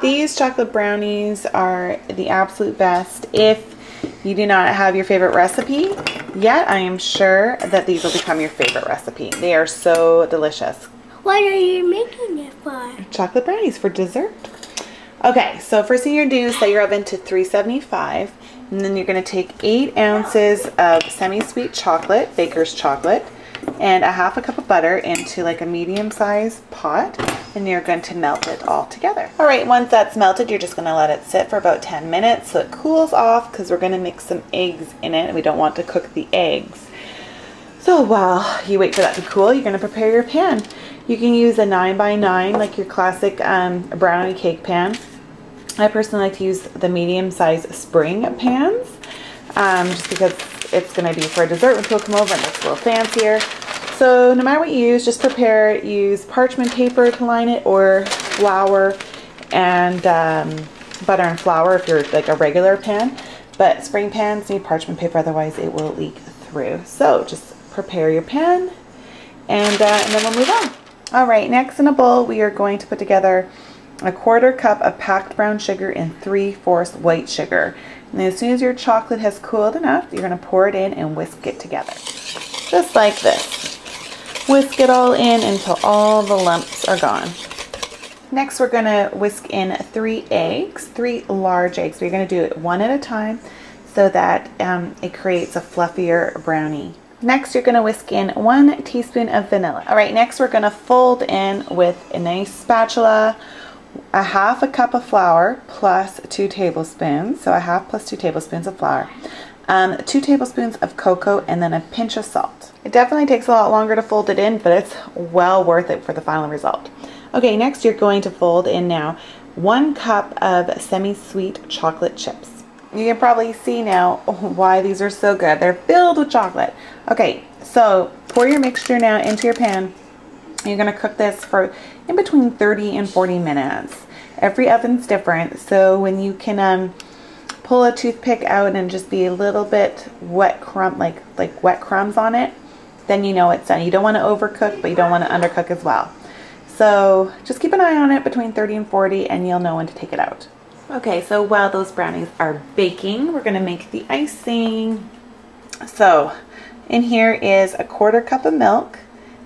These chocolate brownies are the absolute best. If you do not have your favorite recipe yet, I am sure that these will become your favorite recipe. They are so delicious. What are you making it for? Chocolate brownies for dessert. Okay, so first thing you're do is set your oven to 375 and then you're going to take 8 ounces of semi-sweet chocolate, baker's chocolate, and a half a cup of butter into like a medium-sized pot and you're going to melt it all together. All right, once that's melted, you're just going to let it sit for about 10 minutes so it cools off because we're going to mix some eggs in it and we don't want to cook the eggs. So while you wait for that to cool, you're going to prepare your pan. You can use a 9 by 9 like your classic um, brownie cake pan. I personally like to use the medium size spring pans um, just because it's going to be for a dessert when people come over and it's a little fancier. So no matter what you use, just prepare, use parchment paper to line it or flour and um, butter and flour if you're like a regular pan. But spring pans need parchment paper, otherwise it will leak through. So just prepare your pan and, uh, and then we'll move on. All right, next in a bowl, we are going to put together a quarter cup of packed brown sugar and three-fourths white sugar. And as soon as your chocolate has cooled enough, you're going to pour it in and whisk it together. Just like this. Whisk it all in until all the lumps are gone. Next, we're to whisk in three eggs, three large eggs. We're to do it one at a time so that um, it creates a fluffier brownie. Next, you're to whisk in one teaspoon of vanilla. All right, next we're to fold in with a nice spatula a half a cup of flour plus two tablespoons, so a half plus two tablespoons of flour, um, two tablespoons of cocoa, and then a pinch of salt. It definitely takes a lot longer to fold it in, but it's well worth it for the final result. Okay, next you're going to fold in now one cup of semi-sweet chocolate chips. You can probably see now why these are so good. They're filled with chocolate. Okay, so pour your mixture now into your pan. You're going to cook this for in between 30 and 40 minutes. Every oven's different, so when you can um, pull a toothpick out and just be a little bit wet crumb, like like wet crumbs on it, then you know it's done. You don't want to overcook, but you don't want to undercook as well. So just keep an eye on it between 30 and 40 and you'll know when to take it out. Okay, so while those brownies are baking, we're gonna make the icing. So in here is a quarter cup of milk,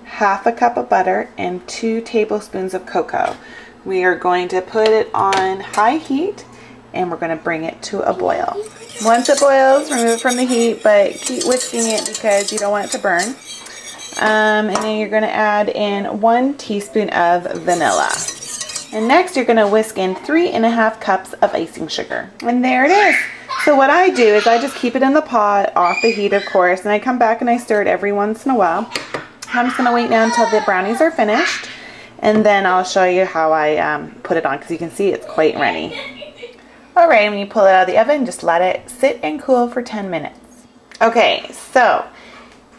half a cup of butter, and two tablespoons of cocoa. We are going to put it on high heat and we're gonna bring it to a boil. Once it boils, remove it from the heat, but keep whisking it because you don't want it to burn. Um, and then you're gonna add in one teaspoon of vanilla. And next you're gonna whisk in three and a half cups of icing sugar. And there it is. So what I do is I just keep it in the pot, off the heat of course, and I come back and I stir it every once in a while. I'm just gonna wait now until the brownies are finished, and then I'll show you how I um, put it on, because you can see it's quite runny. Alright, when you pull it out of the oven, just let it sit and cool for 10 minutes. Okay, so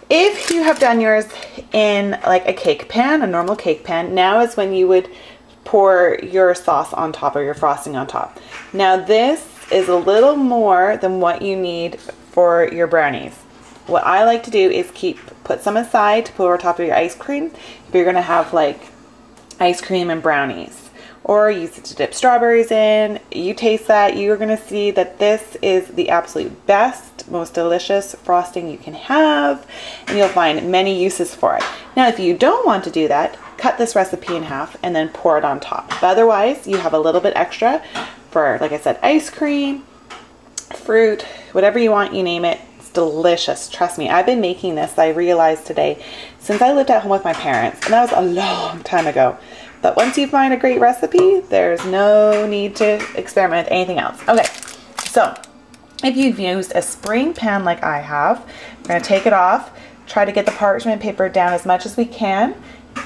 if you have done yours in like a cake pan, a normal cake pan, now is when you would pour your sauce on top or your frosting on top. Now this is a little more than what you need for your brownies. What I like to do is keep, put some aside to put over top of your ice cream if you're gonna have like ice cream and brownies. Or use it to dip strawberries in. You taste that, you're gonna see that this is the absolute best, most delicious frosting you can have, and you'll find many uses for it. Now, if you don't want to do that, cut this recipe in half and then pour it on top. But otherwise, you have a little bit extra for, like I said, ice cream, fruit, whatever you want, you name it. It's delicious. Trust me, I've been making this, I realized today, since I lived at home with my parents, and that was a long time ago. But once you find a great recipe, there's no need to experiment with anything else. Okay, so if you've used a spring pan like I have, we're gonna take it off, try to get the parchment paper down as much as we can,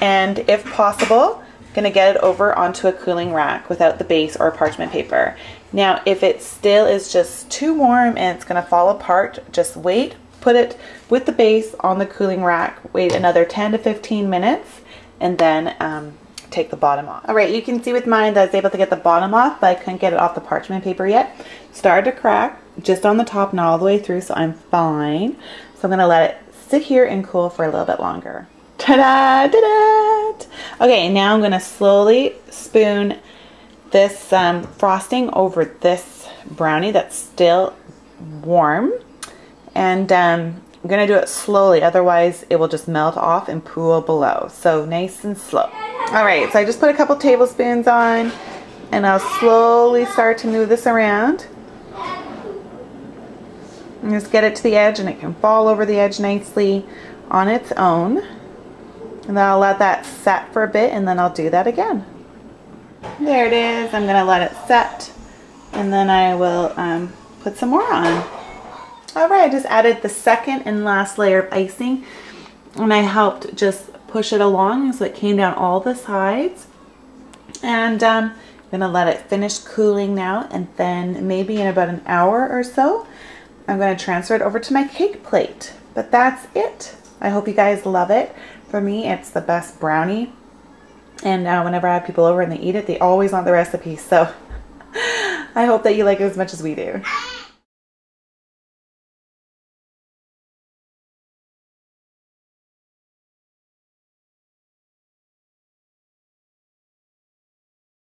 and if possible, gonna get it over onto a cooling rack without the base or parchment paper. Now, if it still is just too warm and it's gonna fall apart, just wait, put it with the base on the cooling rack, wait another 10 to 15 minutes, and then um, take the bottom off. All right, you can see with mine that I was able to get the bottom off, but I couldn't get it off the parchment paper yet. Started to crack just on the top, not all the way through, so I'm fine. So I'm gonna let it sit here and cool for a little bit longer. Ta-da! Ta-da! Okay, now I'm gonna slowly spoon this um, frosting over this brownie that's still warm. And um, I'm going to do it slowly, otherwise it will just melt off and pool below. So nice and slow. All right, so I just put a couple tablespoons on and I'll slowly start to move this around. And just get it to the edge and it can fall over the edge nicely on its own. And then I'll let that set for a bit and then I'll do that again. There it is. I'm going to let it set and then I will um, put some more on. All right, I just added the second and last layer of icing and I helped just push it along so it came down all the sides. And um, I'm to let it finish cooling now and then maybe in about an hour or so, I'm to transfer it over to my cake plate. But that's it. I hope you guys love it. For me, it's the best brownie. And uh, whenever I have people over and they eat it, they always want the recipe. So I hope that you like it as much as we do.